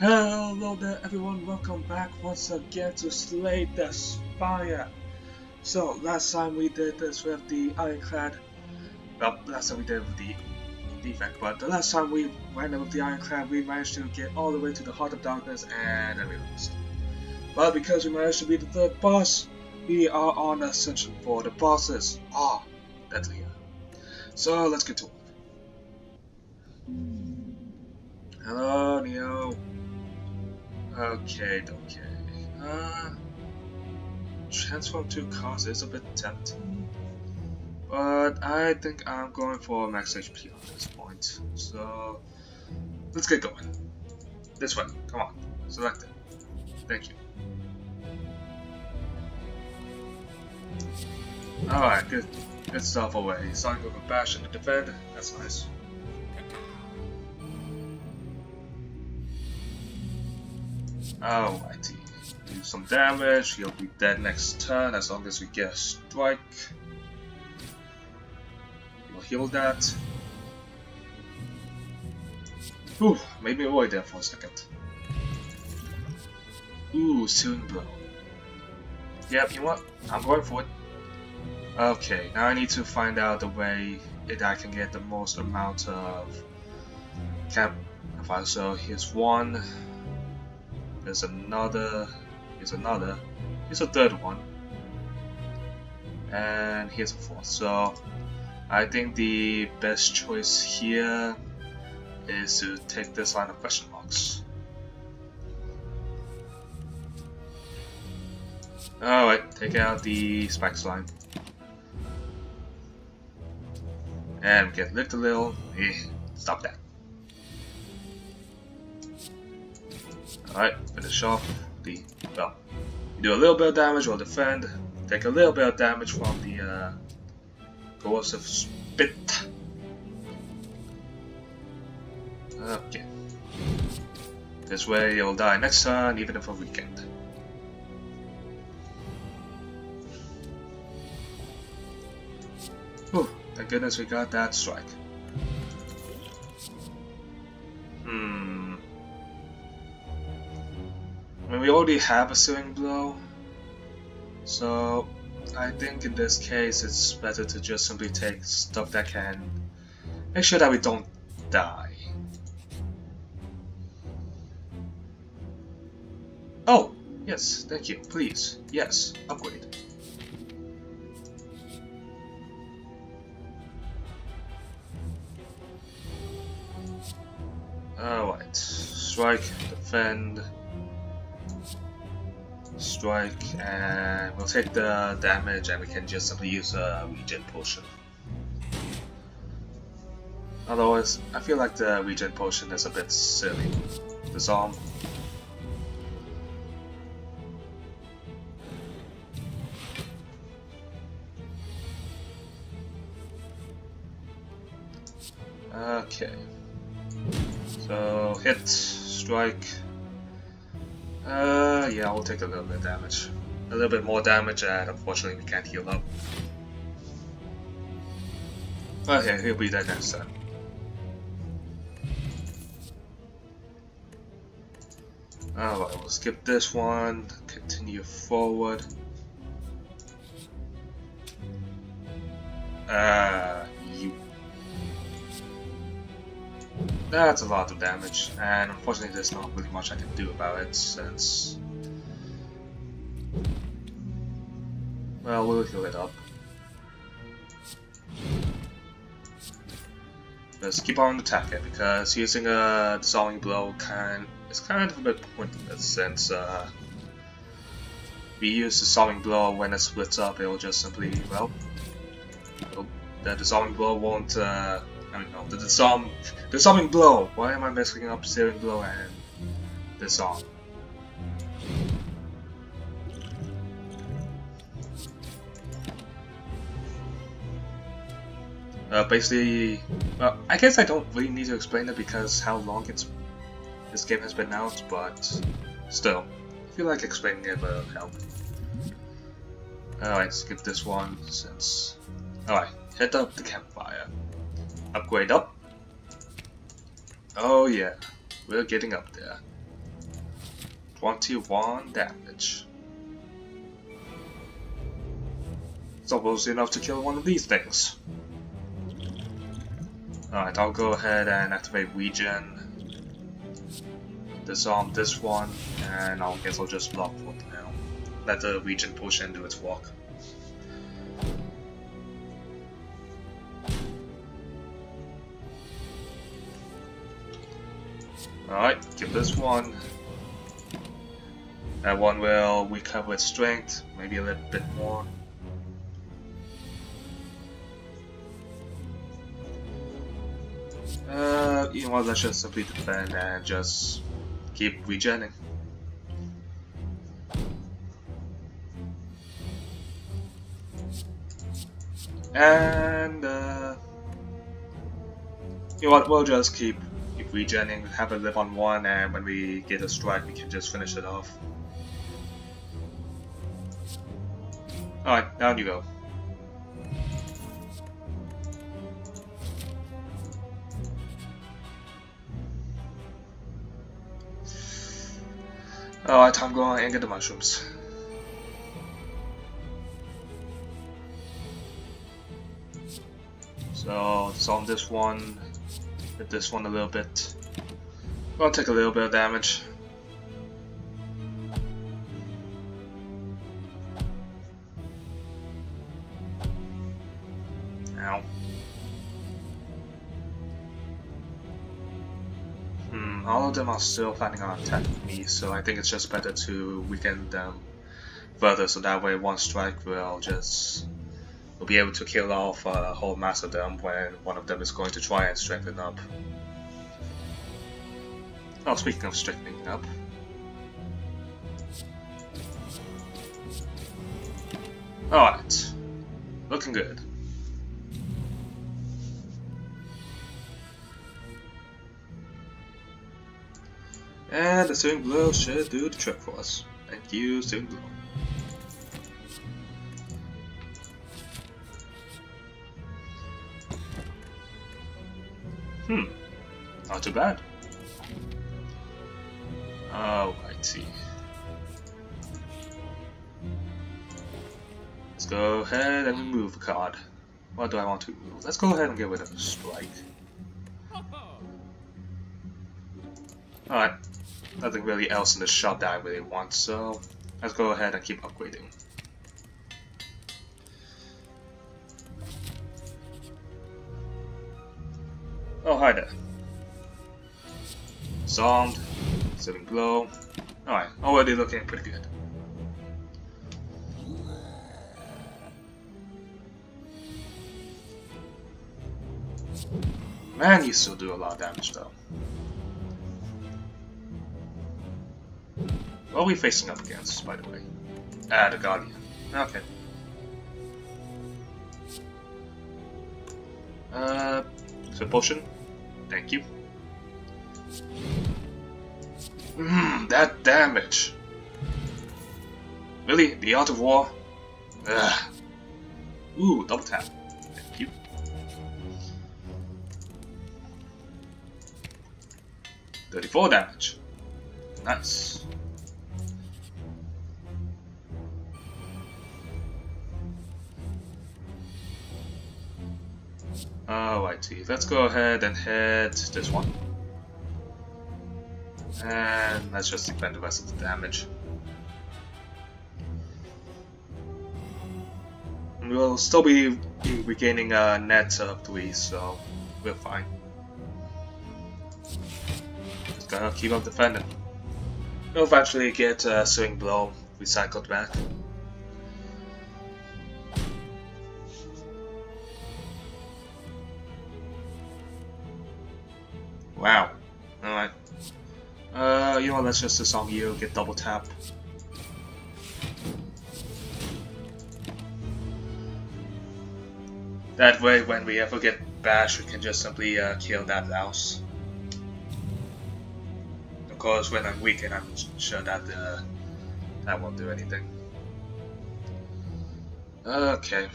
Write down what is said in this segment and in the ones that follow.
Hello there everyone, welcome back once again to Slay the Spire. So, last time we did this with the Ironclad, well, last time we did with the defect, but the last time we went with the Ironclad, we managed to get all the way to the Heart of Darkness and then we lost. But because we managed to beat the third boss, we are on a search for the bosses. Ah, that's here. So, let's get to it. Hello, Neo. Okay, okay. Uh, transform to cars is a bit tempting. But I think I'm going for max HP at this point. So, let's get going. This way, come on. Select it. Thank you. Alright, good, good stuff away. Sonic a bash and defend. That's nice. Oh, Alrighty. Do some damage, he'll be dead next turn as long as we get a strike. We'll heal that. Whew, made me avoid there for a second. Ooh, Searing Blow. Yep, you know what? I'm going for it. Okay, now I need to find out the way that I can get the most amount of cap. So here's one. There's another, here's another, here's a third one, and here's a fourth. So I think the best choice here is to take this line of question marks. Alright, take out the spikes line. And get a little. Eh, stop that. Alright, finish off the, well, you do a little bit of damage or defend, take a little bit of damage from the uh, corrosive spit. Okay. This way you'll die next turn, even if a weekend. Whew, thank goodness we got that strike. I mean, we already have a Searing Blow, so I think in this case it's better to just simply take stuff that can make sure that we don't die. Oh, yes, thank you, please, yes, upgrade. Alright, strike, defend, strike, and we'll take the damage and we can just simply use a regen potion. Otherwise, I feel like the regen potion is a bit silly. Disarm. Okay. So hit, strike, uh, yeah, we'll take a little bit of damage. A little bit more damage and unfortunately we can't heal up. Okay, he'll be dead next time. Alright, we'll skip this one, continue forward. Ah, uh, that's a lot of damage, and unfortunately there's not really much I can do about it since... Well, we'll heal it up. Just keep on attacking because using a dissolving blow can is kind of a bit pointless since uh, we use dissolving blow when it splits up, it'll just simply well, the dissolving blow won't uh, I don't know, the, the song, the summoning blow. Why am I messing up Searing Blow and the song? Uh, basically, well, I guess I don't really need to explain it because how long it's this game has been out, but still, I feel like explaining it will help. Alright, skip this one since. Alright, hit up the campfire. Upgrade up. Oh yeah, we're getting up there. 21 damage. It's almost enough to kill one of these things. Alright, I'll go ahead and activate regen. Disarm this one, and I guess I'll just block for now. Let the regen potion do its work. Alright, give this one. That one will recover its strength, maybe a little bit more. Uh, you know what, let's just simply defend and just keep regenning. And, uh, you know what, we'll just keep keep regenning, have a live on one, and when we get a strike, we can just finish it off. Alright, down you go. Alright, time to go and get the mushrooms. So, disarm this one, this one a little bit. Gonna take a little bit of damage. Ow. Hmm, all of them are still planning on attacking me, so I think it's just better to weaken them further so that way one strike will just we'll be able to kill off uh, a whole mass of them when one of them is going to try and strengthen up. Oh, speaking of strengthening up. Alright. Looking good. And the Searing Blow should do the trick for us. Thank you, Searing Blow. Hmm, not too bad. Oh, I see. Let's go ahead and remove a card. What do I want to remove? Let's go ahead and get rid of the strike. Alright, nothing really else in the shop that I really want, so let's go ahead and keep upgrading. Oh, hi there. Zombed, Searing Blow. Alright, already looking pretty good. Man, you still do a lot of damage though. What are we facing up against, by the way? Ah, the Guardian. Okay. Uh, so potion. Thank you. Mmm, that damage. Really? The Art of War? Ugh. Ooh, double tap. Thank you. Thirty-four damage. Nice. Oh, I see. Let's go ahead and hit this one. And let's just defend the rest of the damage. We'll still be regaining a net of 3, so we're fine. Just gotta keep up defending. We'll eventually get uh, a Searing Blow recycled back. Know, let's just disarm you, get double tap. That way, when we ever get bashed, we can just simply uh, kill that house. Of course, when I'm weakened, I'm sure that uh, that won't do anything. Okay.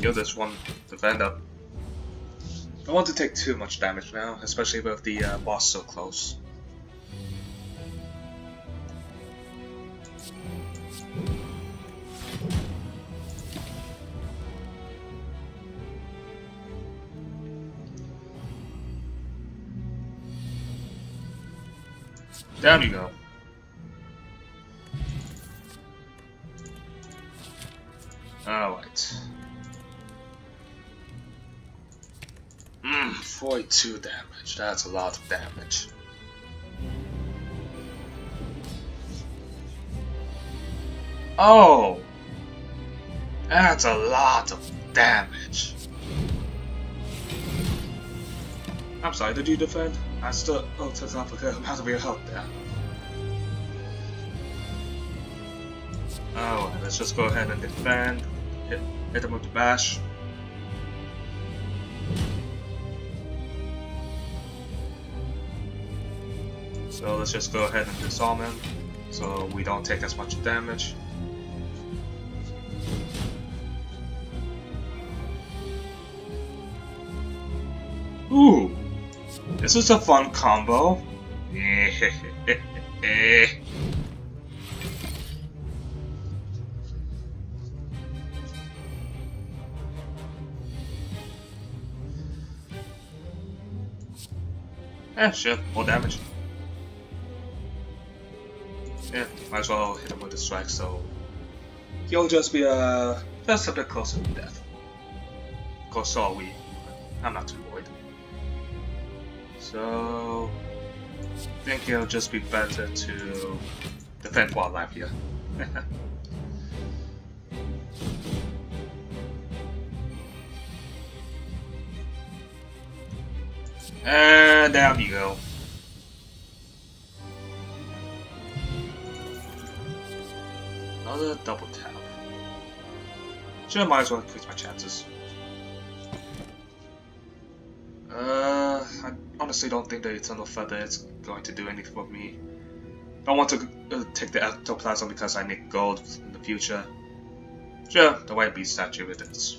Kill this one. Defend up. Don't want to take too much damage now, especially with the uh, boss so close. Down you go. Alright. Mmm, 42 damage. That's a lot of damage. Oh! That's a lot of damage. I'm sorry, did you defend? I still oh okay, I'm out of your help there. Oh, let's just go ahead and defend. Hit, hit him with the bash. So let's just go ahead and disarm him so we don't take as much damage. This is a fun combo. Eh, shit, more damage. Yeah, might as well hit him with a strike, so he'll just be uh, just a bit closer to death. Of course, so are we. I'm not too. So, I think it'll just be better to defend wildlife here. and down you go. Another double tap. Sure, might as well increase my chances. Uh, I honestly don't think the Eternal Feather is going to do anything for me. I want to uh, take the Ectoplasm because I need gold in the future. Sure, the White Beast statue it is.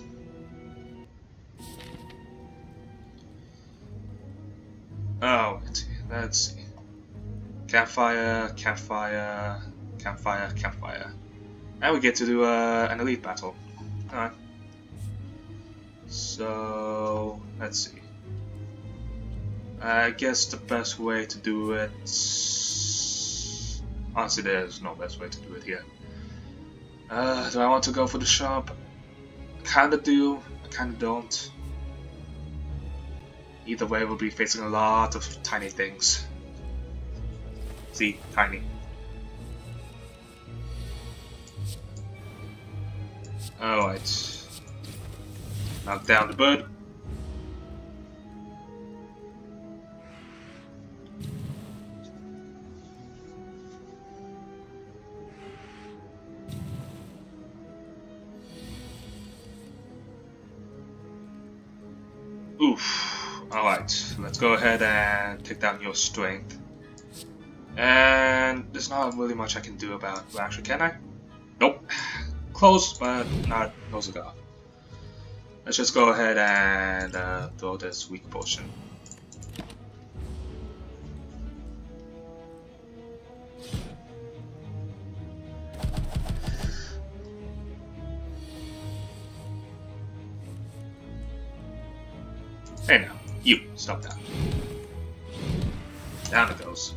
Oh, let's see. Campfire, campfire, campfire, campfire. And we get to do uh, an elite battle. Alright. So, let's see. I guess the best way to do it... Honestly, there's no best way to do it here. Uh, do I want to go for the shop? Kinda do, I kinda don't. Either way, we'll be facing a lot of tiny things. See, tiny. Alright. Knock down the bird. Alright, let's go ahead and take down your strength. And there's not really much I can do about well, actually can I? Nope. Close, but not no cigar. Let's just go ahead and uh, throw this weak potion. Stop that. Down it goes.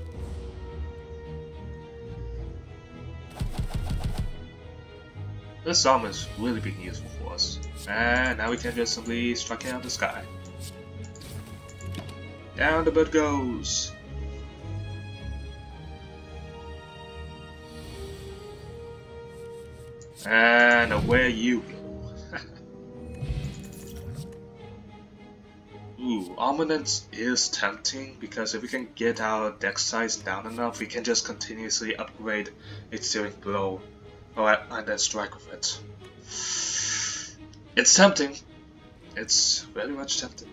This armor is really being useful for us. And now we can just simply strike it out of the sky. Down the bird goes! And away you go. Armament is tempting because if we can get our deck size down enough, we can just continuously upgrade its searing blow. Oh, Alright, and then strike with it. It's tempting. It's very much tempting.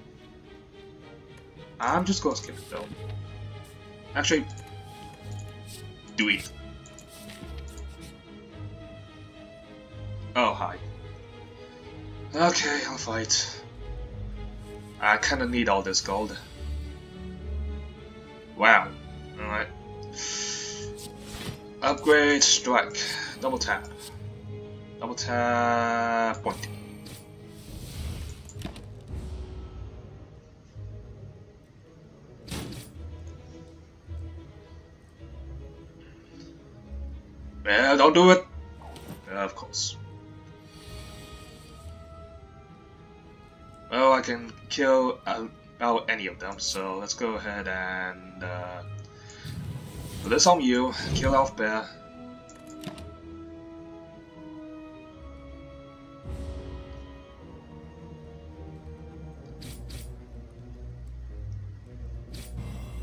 I'm just gonna skip it though. Actually, do it. Oh, hi. Okay, I'll fight. I kinda need all this gold. Wow. Alright. Upgrade, strike, double tap. Double tap, point. Well, don't do it. Uh, of course. Can kill about any of them, so let's go ahead and uh, put this on you. Kill Elf Bear.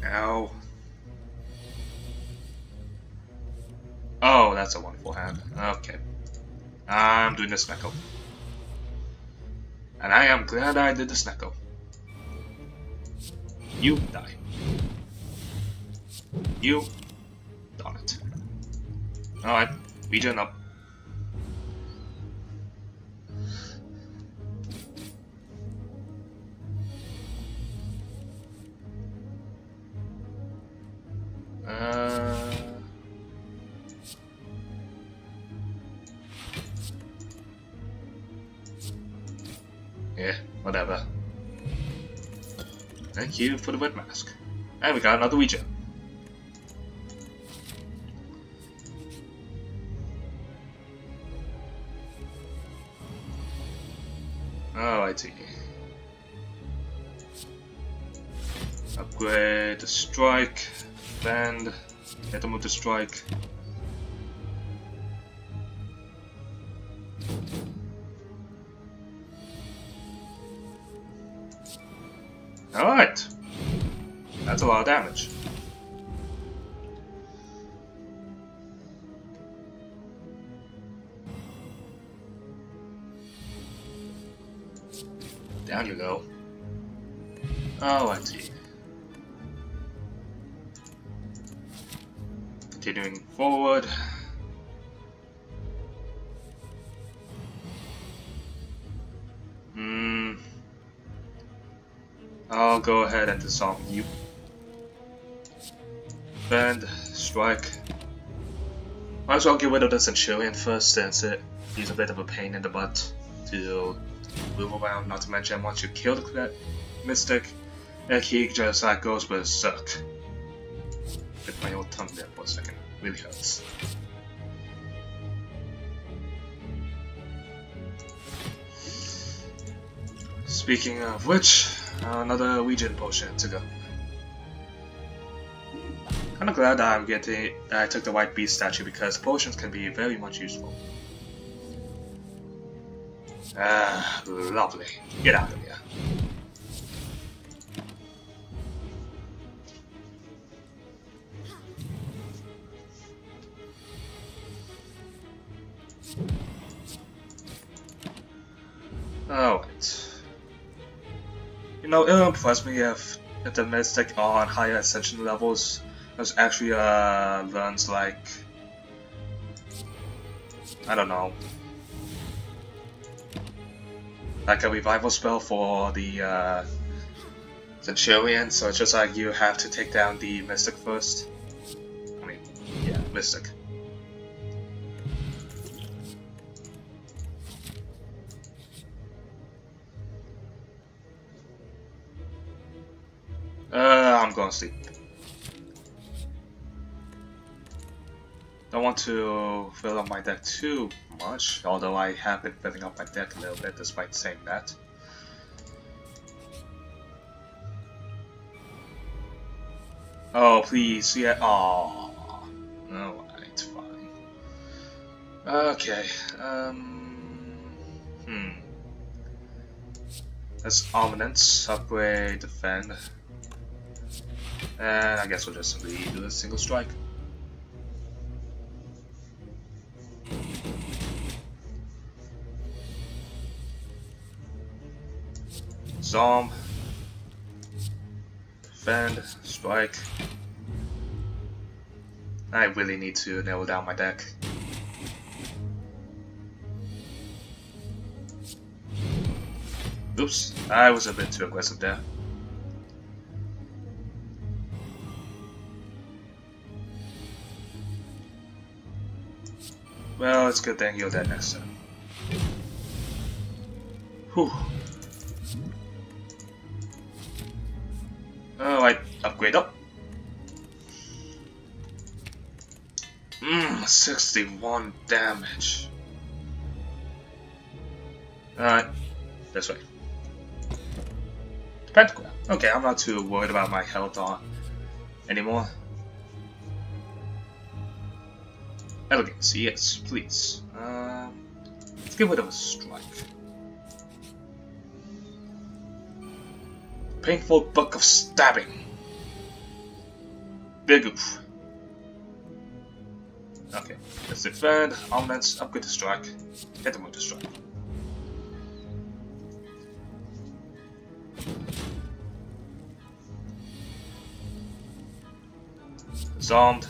Ow. Oh, that's a wonderful hand. Okay. I'm doing the Snecko. And Am glad I did the Snecko. You die. You. Darn it. Alright, regen up. You for the wet mask. And we got another. Oh, I see. Upgrade the strike, band, get them with the strike. Alright. That's a lot of damage. Down you go. Oh, I see. Continuing forward. I'll go ahead and disarm you. Bend, strike. Might as well get rid of the Centurion first since it a bit of a pain in the butt to move around, not to mention once you kill the Mystic, and he just like goes berserk. Bit my old tongue there for a second. Really hurts. Speaking of which, another Ouija potion to go. Kinda glad that I'm getting that I took the white beast statue because potions can be very much useful. Ah, lovely. Get out of here. Alright. Know, it impressed me if, if the Mystic on higher ascension levels was actually uh, learns like, I don't know, like a revival spell for the uh, Centurion, so it's just like you have to take down the Mystic first. I mean, yeah, Mystic. I'm going to sleep. Don't want to fill up my deck too much, although I have been filling up my deck a little bit despite saying that. Oh, please, yeah, no, it's fine. Okay, um, hmm. Let's Omniscience, upgrade, defend. And I guess we'll just simply do a single strike. Zom. Defend. Strike. I really need to nail down my deck. Oops, I was a bit too aggressive there. It's good thing you're dead next time. Whew. Oh, I upgrade up. Mmm, 61 damage. Alright, this way. Pentagram. Okay, I'm not too worried about my health on anymore. Elegance, yes, please. Um, let's get rid of a strike. Painful book of stabbing. Big oof. Okay, let's defend, armaments, upgrade to strike, get the move to strike. Zombed.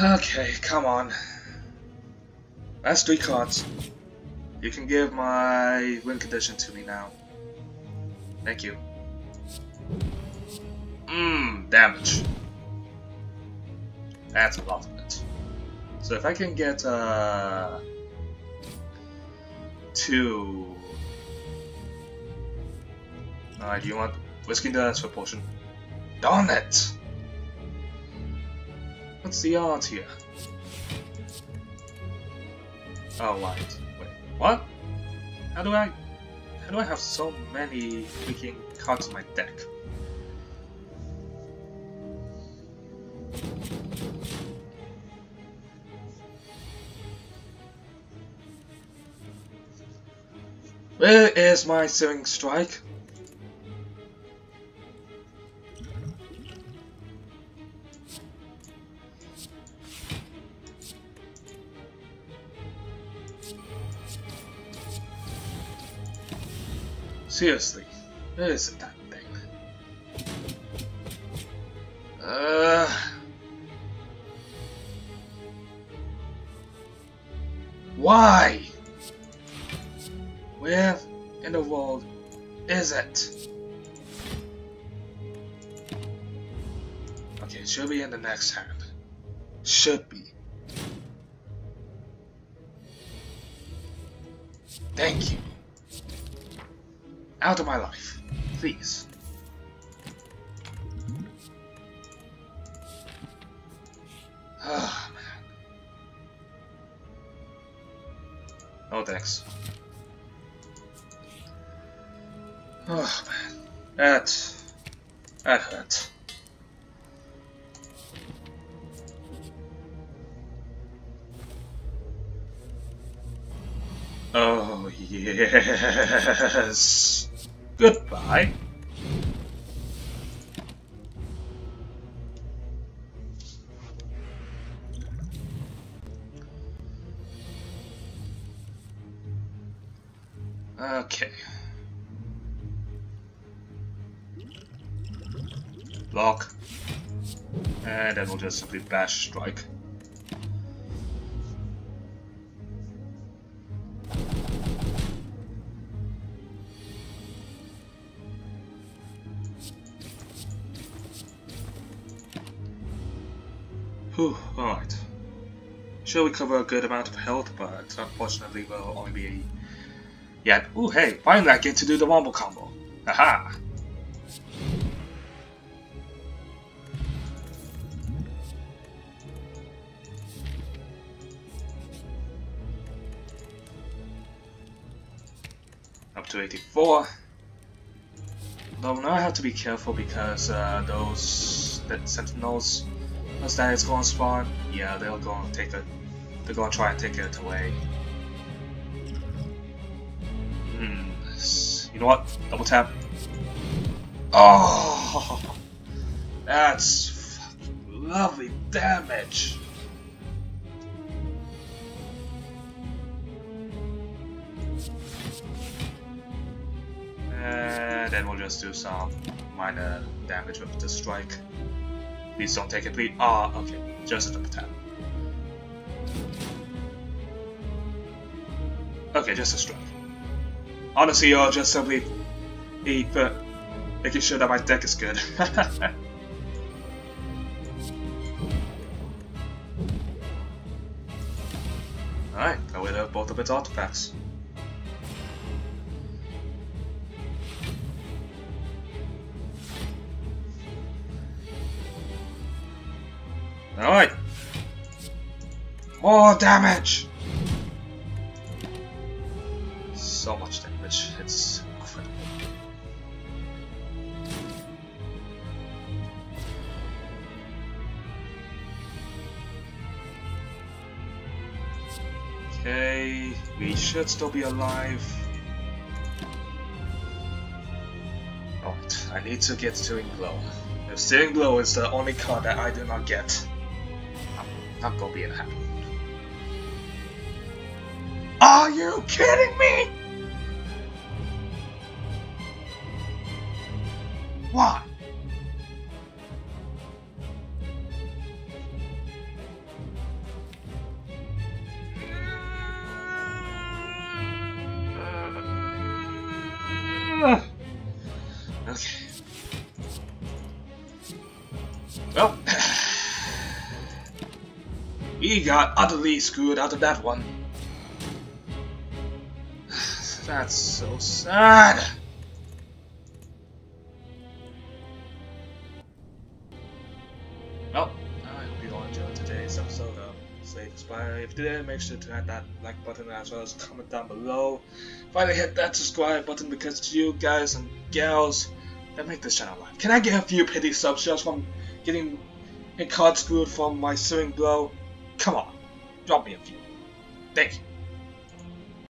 Okay, come on. That's three cards. You can give my win condition to me now. Thank you. Mmm, damage. That's a lot of it. So if I can get uh, two... Alright, do you want whiskey the potion? Darn it! What's the odds here? Oh, right. Wait, what? How do I... How do I have so many freaking cards in my deck? Where is my Searing Strike? Seriously, where is that thing? Uh... Why? Where in the world is it? Okay, it should be in the next hand. Should be. Thank you. Out of my life. Please. Oh, man. Oh, thanks. Oh, man. That... That hurt. Oh, yes. Goodbye. Okay. Lock. And then we'll just simply bash strike. Sure we cover a good amount of health, but unfortunately we'll only be... Yeah, ooh hey, finally I get to do the wombo combo. Haha! Up to 84. Though now I have to be careful because uh, those that sentinels once that is going to spawn, yeah, they'll go and take it. They're to try and take it away. Hmm. You know what? Double tap. Oh, that's lovely damage. And then we'll just do some minor damage with the strike. Please don't take it, please. Ah, oh, okay. Just a double tap. Okay, just a strike. Honestly, you're just simply be but making sure that my deck is good. Alright, got rid of both of its artifacts. Alright. More damage! So much damage. It's incredible. Okay, we should still be alive. Alright, I need to get Searing Blow. If Searing Blow is the only card that I do not get, I'm not gonna be in you kidding me? Why? Okay. Well, we got utterly screwed out of that one. That's so sad. Well, I hope you all enjoyed today's episode of Slay the Spire. If you did, make sure to hit that like button as well as comment down below. Finally hit that subscribe button because it's you guys and gals that make this channel live. Can I get a few pity subs just from getting a card screwed from my Searing Blow? Come on, drop me a few. Thank you.